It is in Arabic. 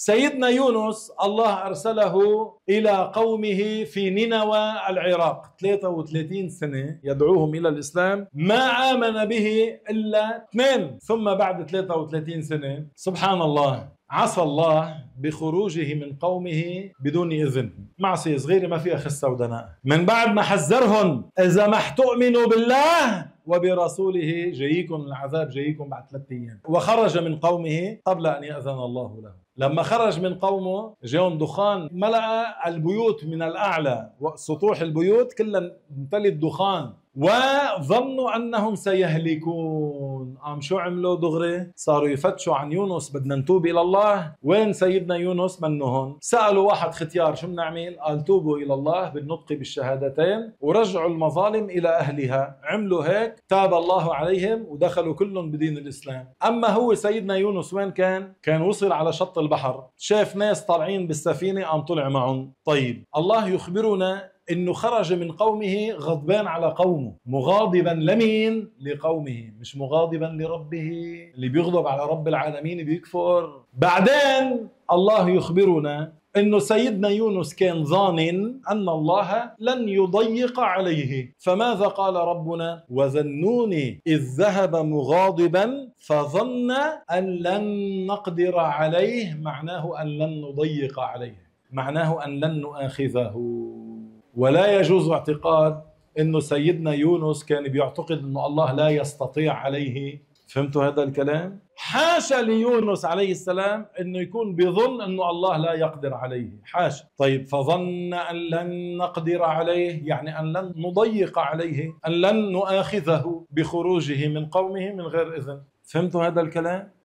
سيدنا يونس الله أرسله إلى قومه في نينوى العراق. 33 سنة يدعوهم إلى الإسلام. ما آمن به إلا اثنين. ثم بعد 33 سنة سبحان الله عصى الله بخروجه من قومه بدون إذن. معصية صغيرة ما فيها خسة ودناء. من بعد ما حذرهم إذا ما تؤمنوا بالله وبرسوله جايكم العذاب جايكم بعد ثلاثة أيام. وخرج من قومه قبل أن يأذن الله له. لما خرج من قومه جاهم دخان ملأ البيوت من الأعلى سطوح البيوت كلها امتلت دخان. وظنوا أنهم سيهلكون. قام شو عملوا دغري؟ صاروا يفتشوا عن يونس بدنا نتوب إلى الله. وين سيدنا يونس؟ منه هون سألوا واحد ختيار شو بنعمل قال توبوا إلى الله بالنطق بالشهادتين ورجعوا المظالم إلى أهلها. عملوا هيك تاب الله عليهم ودخلوا كلهم بدين الإسلام. أما هو سيدنا يونس وين كان؟ كان وصل على شط البحر. شاف ناس طالعين بالسفينة قام طلع معهم. طيب الله يخبرنا إنه خرج من قومه غضبان على قومه مغاضبا لمين؟ لقومه مش مغاضبا لربه اللي بيغضب على رب العالمين بيكفر. بعدين الله يخبرنا إنه سيدنا يونس كان ظان أن الله لن يضيق عليه. فماذا قال ربنا؟ وذنوني إذ ذهب مغاضبا فظن أن لن نقدر عليه. معناه أن لن نضيق عليه معناه أن لن نؤاخذه. ولا يجوز اعتقاد إنه سيدنا يونس كان بيعتقد إنه الله لا يستطيع عليه. فهمتوا هذا الكلام؟ حاشا ليونس عليه السلام إنه يكون بظن إنه الله لا يقدر عليه. حاشا. طيب فظن أن لن نقدر عليه يعني أن لن نضيق عليه أن لن نؤاخذه بخروجه من قومه من غير إذن. فهمتوا هذا الكلام؟